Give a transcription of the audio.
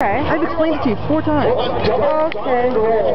Okay. I've explained it to you four times. Okay.